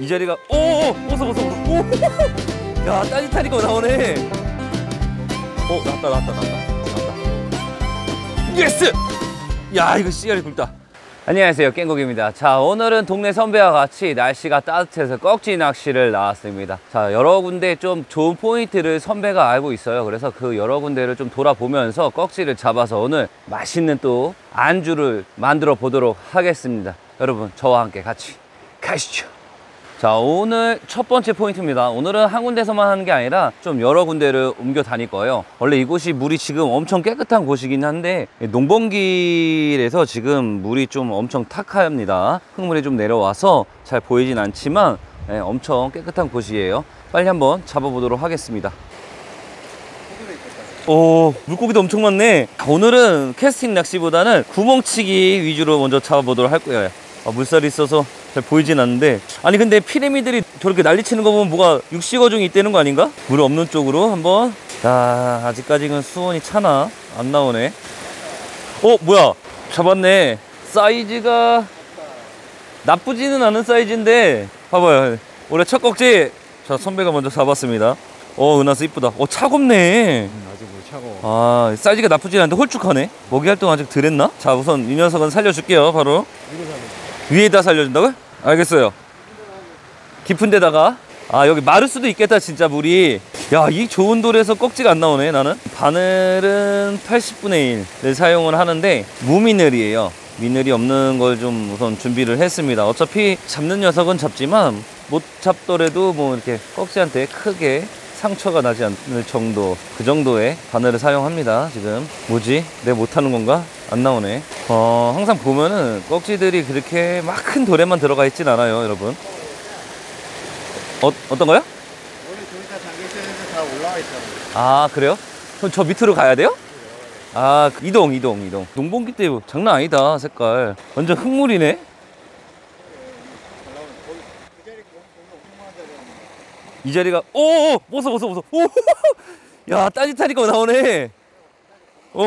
이 자리가 오오 벗어 벗어. 오야 따뜻하니까 나오네. 어 나왔다 나왔다 나왔다 나왔다. Yes! 야 이거 씨알이 굵다. 안녕하세요 깽곡입니다. 자 오늘은 동네 선배와 같이 날씨가 따뜻해서 꺽지 낚시를 나왔습니다. 자 여러 군데 좀 좋은 포인트를 선배가 알고 있어요. 그래서 그 여러 군데를 좀 돌아보면서 꺽지를 잡아서 오늘 맛있는 또 안주를 만들어 보도록 하겠습니다. 여러분 저와 함께 같이 가시죠 자 오늘 첫 번째 포인트입니다. 오늘은 한 군데서만 하는 게 아니라 좀 여러 군데를 옮겨 다닐 거예요. 원래 이곳이 물이 지금 엄청 깨끗한 곳이긴 한데 농번길에서 지금 물이 좀 엄청 탁합니다. 흙물이 좀 내려와서 잘 보이진 않지만 예, 엄청 깨끗한 곳이에요. 빨리 한번 잡아보도록 하겠습니다. 오 물고기도 엄청 많네. 오늘은 캐스팅 낚시보다는 구멍치기 위주로 먼저 잡아보도록 할 거예요. 아, 물살이 있어서 잘 보이진 않는데. 아니 근데 피레미들이 저렇게 난리치는 거 보면 뭐가 육식어종이 있다는 거 아닌가? 물 없는 쪽으로 한번. 자 아직까지는 수온이 차나? 안 나오네. 어 뭐야? 잡았네. 사이즈가 나쁘지는 않은 사이즈인데. 봐봐요. 올해 첫 꼭지. 자 선배가 먼저 잡았습니다. 어 은하수 이쁘다. 어 차갑네. 아직 차고 아 사이즈가 나쁘지 않은데 홀쭉하네. 먹이 활동 아직 덜 했나? 자 우선 이 녀석은 살려줄게요 바로 위에다 살려준다고요? 알겠어요. 깊은 데다가? 아 여기 마를 수도 있겠다 진짜 물이. 야 이 좋은 돌에서 꺽지가 안 나오네 나는. 바늘은 80분의 1을 사용을 하는데 무미늘이에요. 미늘이 없는 걸 좀 우선 준비를 했습니다. 어차피 잡는 녀석은 잡지만 못 잡더라도 뭐 이렇게 꺽지한테 크게 상처가 나지 않을 정도 그 정도의 바늘을 사용합니다 지금. 뭐지? 내 못하는 건가 안 나오네. 어 항상 보면은 꺽지들이 그렇게 막 큰 돌에만 들어가 있진 않아요 여러분. 어 어떤 거요? 원래 저기 다 잠겨 있었는데 다 올라와 있잖아요. 아 그래요? 그럼 저 밑으로 가야 돼요? 아 이동 이동 이동. 농번기 때 장난 아니다 색깔. 완전 흙물이네? 그이 자리가 오오 벗어 벗어 벗어 오야 따뜻하니까 나오네. 오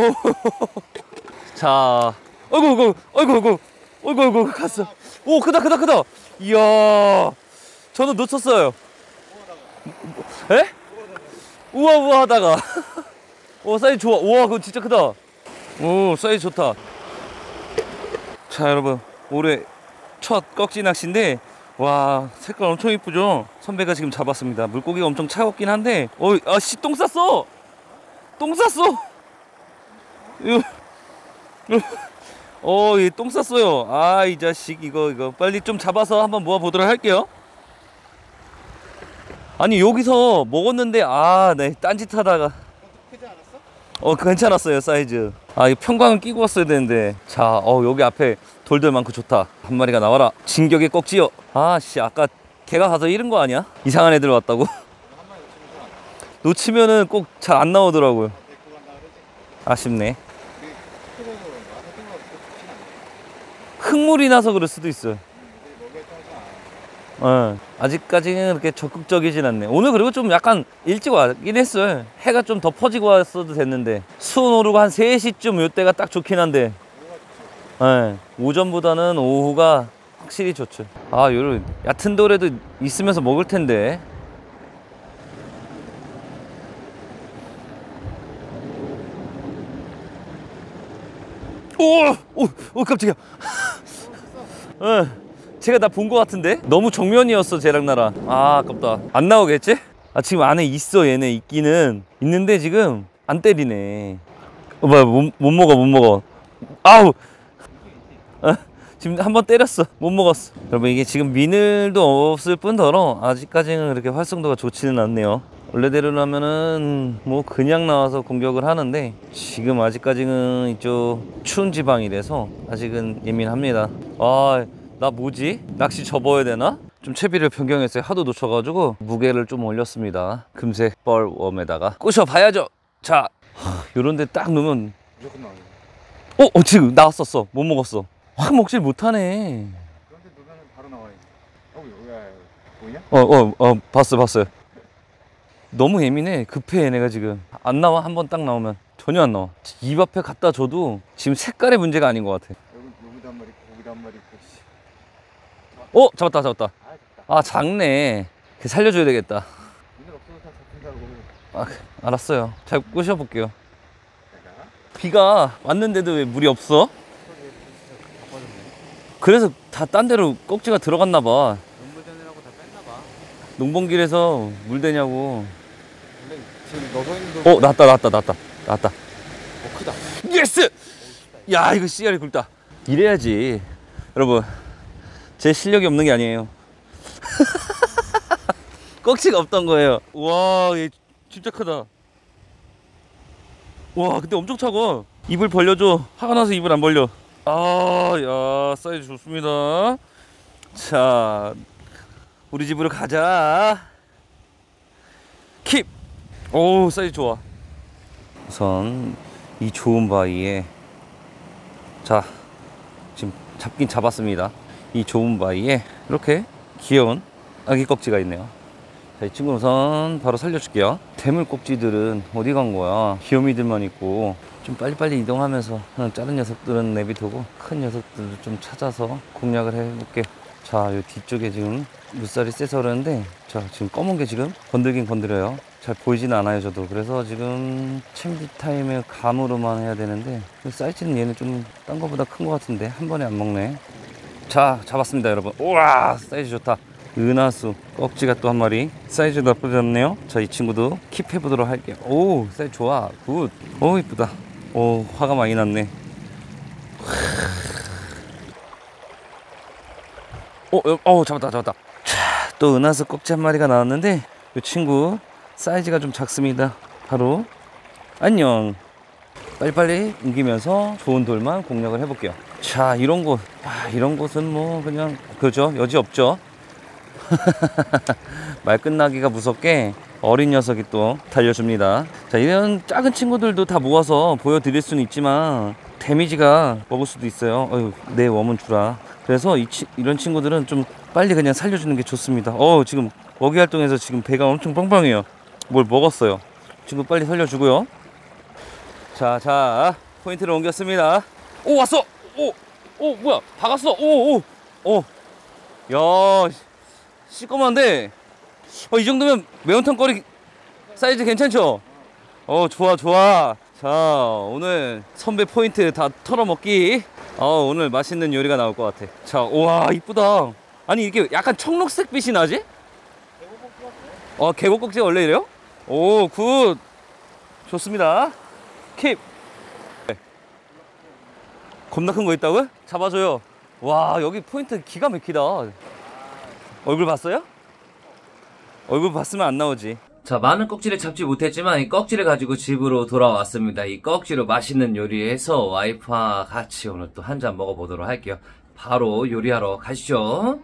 자 어이구 어이구 어이구 어이구 어이구 어이구 갔어. 오 크다 크다 크다. 이야 저는 놓쳤어요. 에? 우와 우와 하다가. 오 사이즈 좋아. 우와 그거 진짜 크다. 오 사이즈 좋다. 자 여러분. 올해 첫 꺽지 낚시인데 와 색깔 엄청 이쁘죠? 선배가 지금 잡았습니다. 물고기가 엄청 차갑긴 한데 어이 아 씨 똥 쌌어! 똥 쌌어 어이똥 쌌어요. 아 이 자식 이거 이거. 빨리 좀 잡아서 한번 모아 보도록 할게요. 아니 여기서 먹었는데 아 네 딴짓 하다가. 크지 않았어? 어 괜찮았어요 사이즈. 아 이 평광을 끼고 왔어야 되는데. 자 어 여기 앞에 돌들 많고 좋다. 한 마리가 나와라. 진격의 꺽지요. 아 씨 아까 걔가 가서 잃은 거 아니야? 이상한 애들 왔다고? 놓치면은 꼭 잘 안 나오더라고요. 아쉽네 크고서 그런가 새끼가 그렇게 좋진 않아 흙물이 나서 그럴 수도 있어요. 어, 아직까지는 그렇게 적극적이진 않네. 오늘 그리고 좀 약간 일찍 왔긴 했어요. 해가 좀 더 퍼지고 왔어도 됐는데. 수온 오르고 한 3시쯤 요때가 딱 좋긴 한데. 예, 오전보다는 오후가 확실히 좋죠. 아, 요런 얕은 돌에도 있으면서 먹을 텐데. 오, 오, 오, 깜짝이야. 예, 제가 거 같은데? 너무 정면이었어, 쟤랑 나랑. 아, 아깝다. 안 나오겠지? 아, 지금 안에 있어, 얘네 있기는. 있는데 지금 안 때리네. 어, 뭐야, 못, 못 먹어, 못 먹어. 아우! 어, 지금 한 번 때렸어. 못 먹었어. 여러분 이게 지금 미늘도 없을 뿐더러 아직까지는 그렇게 활성도가 좋지는 않네요. 원래대로라면은 뭐 그냥 나와서 공격을 하는데 지금 아직까지는 이쪽 추운 지방이라서 아직은 예민합니다. 아, 나 뭐지? 낚시 접어야 되나? 좀 채비를 변경했어요. 하도 놓쳐가지고 무게를 좀 올렸습니다. 금색 뻘웜에다가 꼬셔 봐야죠. 자, 요런 데 딱 놓으면 무조건 나오네 어, 어 지금 나왔었어. 못 먹었어. 확 먹질 못하네. 그런데 누나는 바로 나와야지 어 보이냐? 어, 어, 어, 봤어, 봤어요. 너무 예민해. 급해, 얘네가 지금. 안 나와, 한 번 딱 나오면. 전혀 안 나와. 입 앞에 갖다 줘도 지금 색깔의 문제가 아닌 것 같아. 여기 여기도 한 마리 있고 거기도 한 마리 있고 씨. 어, 잡았다, 잡았다. 아 됐다 아 작네. 걔 살려줘야 되겠다. 오늘 없어도 다 잡힌다고. 아 알았어요. 잘 꼬셔 볼게요. 내가 비가 왔는데도 왜 물이 없어? 그래서 다 딴 데로 꼭지가 들어갔나 봐. 농번길에서 물 되냐고. 있는 거. 어 나왔다 나왔다 나왔다 나왔다. 어 크다. Yes! 야 이거 씨알이 굵다. 이래야지. 여러분 제 실력이 없는 게 아니에요. 꺽지가 없던 거예요. 와, 얘 진짜 크다. 와, 근데 엄청 차고. 입을 벌려줘. 화가 나서 입을 안 벌려. 아, 야, 사이즈 좋습니다. 자, 우리 집으로 가자. 킵. 오, 사이즈 좋아. 우선 이 좋은 바위에 자, 지금 잡긴 잡았습니다. 이 좋은 바위에 이렇게 귀여운 아기 꺽지가 있네요. 자, 이 친구 우선 바로 살려줄게요. 대물 꼭지들은 어디 간 거야? 귀요미들만 있고 좀 빨리빨리 이동하면서 작은 녀석들은 내비두고 큰 녀석들을 좀 찾아서 공략을 해볼게. 자, 요 뒤쪽에 지금 물살이 세서 그러는데 자, 지금 검은 게 지금 건들긴 건드려요. 잘 보이지는 않아요, 저도. 그래서 지금 챔질 타임에 감으로만 해야 되는데 그 사이즈는 얘는 좀 딴 거보다 큰 거 같은데 한 번에 안 먹네. 자 잡았습니다 여러분. 우와 사이즈 좋다. 은하수 꺽지가 또 한 마리. 사이즈 나쁘지 않네요? 자 이 친구도 keep해 보도록 할게요. 오 사이즈 좋아. Good 오 이쁘다. 오 화가 많이 났네. 어, 어, 어 잡았다 잡았다. 자, 또 은하수 꺽지 한 마리가 나왔는데 이 친구 사이즈가 좀 작습니다 바로 안녕 빨리빨리 옮기면서 좋은 돌만 공략을 해볼게요. 자, 이런 곳, 아, 이런 곳은 뭐 그냥 그죠? 여지 없죠. 말 끝나기가 무섭게 어린 녀석이 또 달려줍니다. 자, 이런 작은 친구들도 다 모아서 보여드릴 수는 있지만 데미지가 먹을 수도 있어요. 어휴, 내 웜은 주라. 그래서 이 치- 이런 친구들은 좀 빨리 그냥 살려주는 게 좋습니다. 어, 지금 먹이 활동에서 지금 배가 엄청 빵빵해요. 뭘 먹었어요. 친구 빨리 살려주고요. 자, 자, 포인트를 옮겼습니다. 오, 왔어! 오, 오, 뭐야, 박았어! 오, 오, 오. 야, 시- 시꺼먼데? 어, 이 정도면 매운탕 거리 사이즈 괜찮죠? 어, 좋아, 좋아. 자, 오늘 선배 포인트 다 털어먹기. 어, 오늘 맛있는 요리가 나올 것 같아. 자, 우와, 이쁘다. 아니, 이게 약간 청록색 빛이 나지? 어, 계곡 꺽지 원래 이래요? 오, good. 좋습니다. Keep. 네. 겁나 큰 거 있다고요? 잡아줘요. 와 여기 포인트 기가 막히다. 얼굴 봤어요? 얼굴 봤으면 안 나오지. 자, 많은 꺽지를 잡지 못했지만 이 꺽지를 가지고 집으로 돌아왔습니다. 이 꺽지로 맛있는 요리해서 와이프와 같이 오늘 또 한 잔 먹어보도록 할게요. 바로 요리하러 가시죠.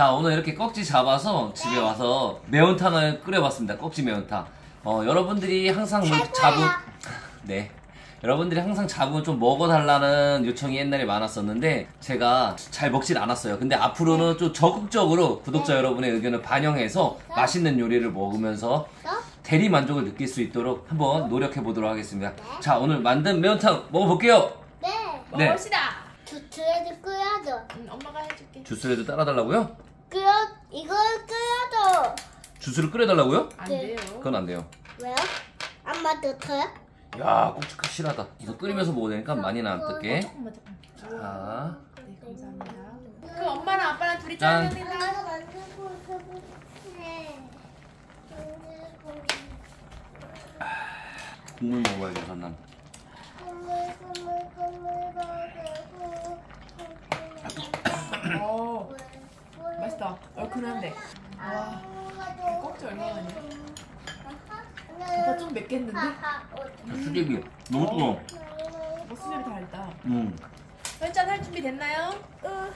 자 오늘 이렇게 꺽지 잡아서 집에 와서 매운탕을 끓여봤습니다. 꺽지 매운탕. 어 여러분들이 항상 뭐 잡은 네. 여러분들이 항상 잡으면 좀 먹어달라는 요청이 옛날에 많았었는데 제가 잘 먹질 않았어요. 근데 앞으로는 좀 적극적으로 구독자 여러분의 의견을 반영해서 맛있는 요리를 먹으면서 대리 만족을 느낄 수 있도록 한번 노력해 보도록 하겠습니다. 자 오늘 만든 매운탕 먹어볼게요. 네. 네. 먹읍시다. 두트레도 끓여줘. 응, 엄마가 해줄게. 주스라도 따라달라고요? 주스를 끓여달라고요? 안 돼요. 그건 안 돼요. 왜요? 엄마 넣어요? 야 굵직굵실하다. 이거 끓이면서 먹어야 되니까 많이는 안 뜰게. 자, 네 감사합니다. 그 엄마랑 아빠랑 둘이 짜면 된다. 아, 국물 먹어야지 전남. 어, 맛있다. 얼큰한데. 와. 껍질 얼마나 오빠 좀 맵겠는데? 수제비 너무 뜨거워. 뭐 수제비 다 했다. 음. 혈짠 할 준비 됐나요? 응,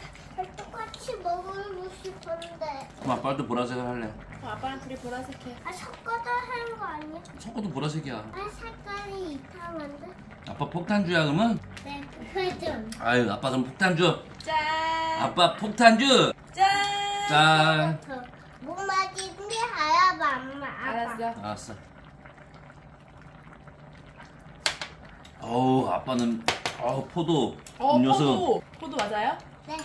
똑같이 먹고 싶은데. 그럼 아빠도 보라색을 할래. 어, 아빠랑 둘이 보라색 해. 아, 섞어서 하는 거 아니야? 섞어도 보라색이야. 아, 색깔이 이상한데? 아빠 폭탄주야 그러면? 네, 회전. 아유 아빠 그럼 폭탄주. 짠! 아빠 폭탄주. 짠! 짠. 목 맞이는데 하야봐, 엄마. 아빠. 알았어. 알았어. 어우 아빠는 어우 포도 어, 음료수. 포도. 포도 맞아요? 네.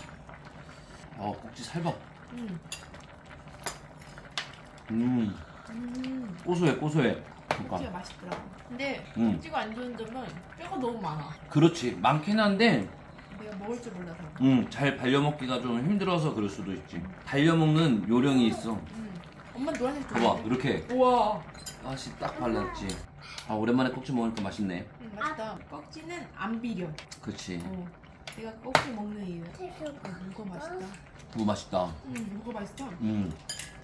어 꼭지 살봐. 응. 음 음. 고소해 고소해. 그러니까 찌가 맛있더라고. 근데 음. 찌가 안 좋은 점은 뼈가 너무 많아. 그렇지 많긴 한데 내가 먹을 줄 몰라서. 음 잘 발려 먹기가 좀 힘들어서 그럴 수도 있지. 발려 먹는 요령이 있어. 음. 엄마 노란색 봐봐 좋아해. 이렇게 우와. 가시 딱 발랐지. 아 오랜만에 꼭지 먹으니까 맛있네. 음, 맛있다. 꺽지는 안 비려. 그치. 어. 내가 꺽지 먹는 이유. 어, 이거 맛있다. 그거 맛있다. 음, 이거 맛있어. 음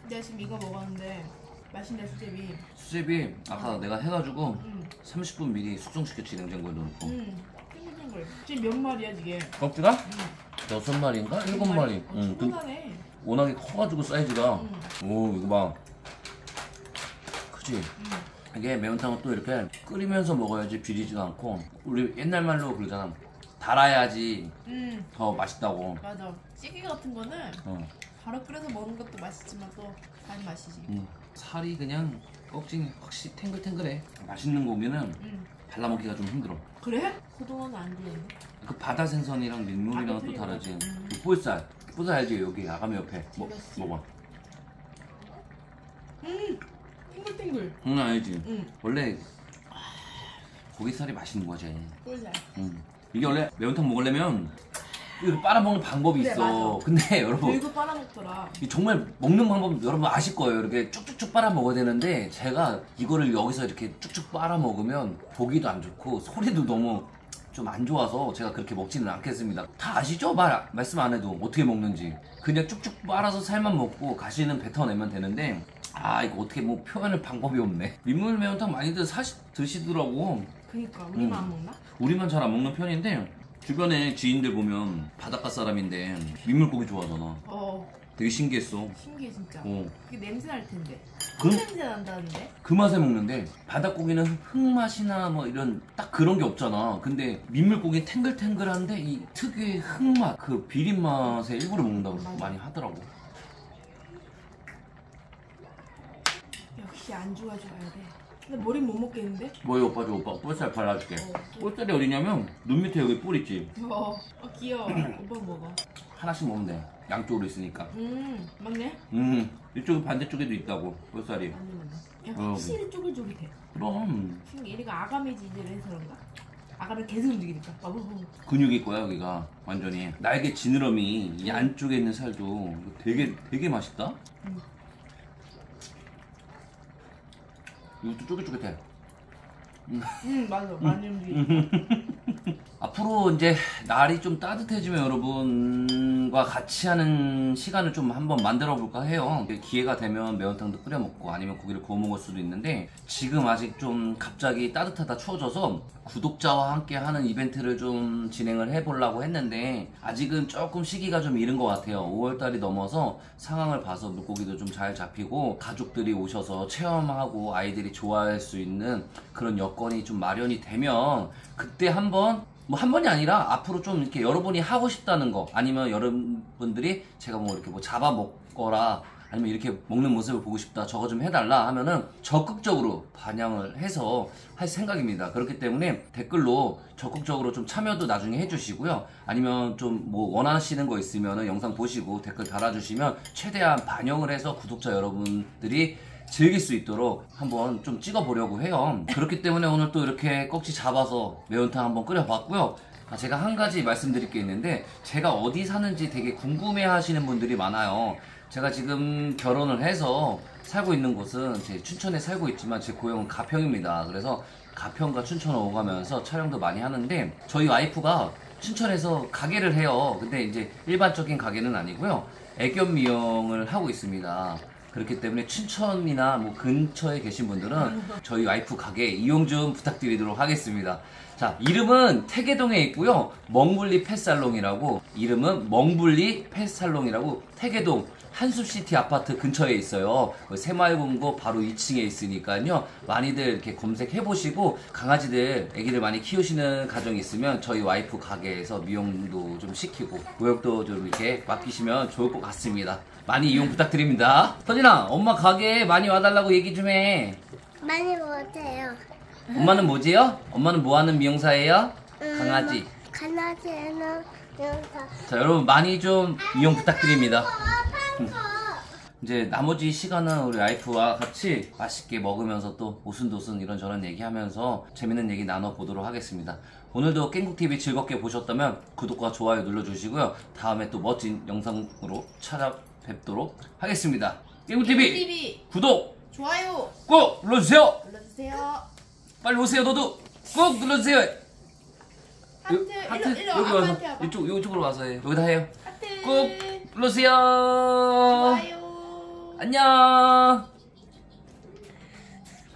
내가 지금 이거 먹었는데 맛있네 수제비. 수제비 아까 내가 해가지고 음, 30분 미리 숙성시켰지 냉장고에 넣고. 음. 지금 몇 마리야 이게? 꺽지가? 음, 여섯 마리인가? 일곱 마리. 어, 응. 그, 충분하네. 워낙에 커가지고 사이즈가. 음, 오 이거 봐. 크지? 음. 이게 매운탕은 또 이렇게 끓이면서 먹어야지 비리지도 않고 우리 옛날 말로 그러잖아. 달아야지 음, 더 맛있다고. 맞아. 찌개 같은 거는 어. 바로 끓여서 먹는 것도 맛있지만 또 다른 맛이지. 음. 살이 그냥 꺽지 확실히 탱글탱글해. 맛있는 고기는 음. 발라먹기가 좀 힘들어. 그래? 고등어는 안 좋은데. 그 바다 생선이랑 민물이랑 아, 또또 다르지. 음. 그 볼살. 알지? 여기 아가미 옆에. 뭐, 들었지. 먹어. 음, 탱글탱글. 응, 알지. 음, 원래 고기살이 맛있는 거지. 꿀살. 음. 이게 원래 매운탕 먹으려면 이거 빨아먹는 방법이 그래, 있어. 맞아. 근데 여러분 들고 빨아먹더라. 이 정말 먹는 방법 여러분 아실 거예요. 이렇게 쭉쭉쭉 빨아 먹어야 되는데 제가 이거를 여기서 이렇게 쭉쭉 빨아 먹으면 보기도 안 좋고 소리도 너무 좀 안 좋아서 제가 그렇게 먹지는 않겠습니다. 다 아시죠? 말 말씀 안 해도 어떻게 먹는지 그냥 쭉쭉 빨아서 살만 먹고 가시는 뱉어내면 되는데 아 이거 어떻게 뭐 표현할 방법이 없네. 민물 매운탕 많이들 사시 드시더라고. 그니까 우리만 음. 안 먹나? 우리만 잘 안 먹는 편인데 주변에 지인들 보면 바닷가 사람인데 민물고기 좋아하잖아. 어, 되게 신기했어. 신기해 진짜. 어. 그게 냄새 날 텐데. 그, 냄새 난다는데? 그 맛에 먹는데 바닷고기는 흙맛이나 뭐 이런 딱 그런 게 없잖아. 근데 민물고기 탱글탱글한데 이 특유의 흙맛, 그 비린 맛에 일부러 먹는다고 맞아. 많이 하더라고. 역시 안 좋아줘야 돼. 근데 머리 못 먹겠는데? 뭐야 오빠 줘 오빠 볼살 발라줄게. 어, 볼살이 어디냐면 눈 밑에 여기 뿔 있지. 어, 어 귀여워. 오빠 먹어. 하나씩 먹으면 돼. 양쪽으로 있으니까. 음, 맞네. 음 이쪽 반대쪽에도 있다고 볼살이. 맞네. 야, 어. 확실히 쪼글쪼글해. 그럼 신기. 얘가 아가미 지지를 해서 그런가? 아가미 계속 움직이니까. 어허. 근육일 거야 여기가 완전히 날개 지느러미 이 안쪽에 있는 살도 되게 되게 맛있다. 음. 이것도 쫄깃쫄깃해. 음, 맞아. 많이 움직이니까. 앞으로 이제 날이 좀 따뜻해지면 여러분과 같이 하는 시간을 좀 한번 만들어 볼까 해요. 기회가 되면 매운탕도 끓여 먹고 아니면 고기를 구워 먹을 수도 있는데 지금 아직 좀 갑자기 따뜻하다 추워져서 구독자와 함께 하는 이벤트를 좀 진행을 해 보려고 했는데 아직은 조금 시기가 좀 이른 것 같아요. 5월달이 넘어서 상황을 봐서 물고기도 좀 잘 잡히고 가족들이 오셔서 체험하고 아이들이 좋아할 수 있는 그런 여건이 좀 마련이 되면 그때 한번 뭐 한 번이 아니라 앞으로 좀 이렇게 여러분이 하고 싶다는 거 아니면 여러분들이 제가 뭐 이렇게 뭐 잡아 먹거라 아니면 이렇게 먹는 모습을 보고 싶다 저거 좀 해달라 하면은 적극적으로 반영을 해서 할 생각입니다. 그렇기 때문에 댓글로 적극적으로 좀 참여도 나중에 해주시고요. 아니면 좀 뭐 원하시는 거 있으면은 영상 보시고 댓글 달아주시면 최대한 반영을 해서 구독자 여러분들이 즐길 수 있도록 한번 좀 찍어보려고 해요. 그렇기 때문에 오늘 또 이렇게 꺽지 잡아서 매운탕 한번 끓여봤고요. 아, 제가 한 가지 말씀드릴 게 있는데 제가 어디 사는지 되게 궁금해 하시는 분들이 많아요. 제가 지금 결혼을 해서 살고 있는 곳은 제 춘천에 살고 있지만 제 고향은 가평입니다. 그래서 가평과 춘천을 오가면서 촬영도 많이 하는데 저희 와이프가 춘천에서 가게를 해요. 근데 이제 일반적인 가게는 아니고요. 애견 미용을 하고 있습니다. 그렇기 때문에 춘천이나 뭐 근처에 계신 분들은 저희 와이프 가게 이용 좀 부탁드리도록 하겠습니다. 자, 이름은 태계동에 있고요. 멍블리 펫살롱이라고 이름은 멍블리 펫살롱이라고 태계동 한숲시티 아파트 근처에 있어요. 그 새마을금고 바로 2층에 있으니까요. 많이들 이렇게 검색해 보시고 강아지들, 애기들 많이 키우시는 가정이 있으면 저희 와이프 가게에서 미용도 좀 시키고 모욕도 좀 이렇게 맡기시면 좋을 것 같습니다. 많이 이용 부탁드립니다. 서진아, 엄마 가게에 많이 와달라고 얘기 좀 해. 많이 못해요. 엄마는 뭐지요? 엄마는 뭐 하는 미용사예요? 강아지. 강아지는 여기서 자, 여러분 많이 좀 이용 부탁드립니다. 거. 이제 나머지 시간은 우리 와이프와 같이 맛있게 먹으면서 또 오순도순 이런저런 얘기하면서 재밌는 얘기 나눠보도록 하겠습니다. 오늘도 깽국TV 즐겁게 보셨다면 구독과 좋아요 눌러주시고요. 다음에 또 멋진 영상으로 찾아뵙도록 하겠습니다. 깽국TV TV 구독 좋아요 꼭 눌러주세요. 눌러주세요. 빨리 오세요 너도 꼭 눌러주세요. 하트 요- 하트 일로 일로 여기 와서. 이쪽 이쪽으로 와서 해. 여기다 해요. 하트 꼭 눌러주세요. 좋아요. 안녕.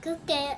그게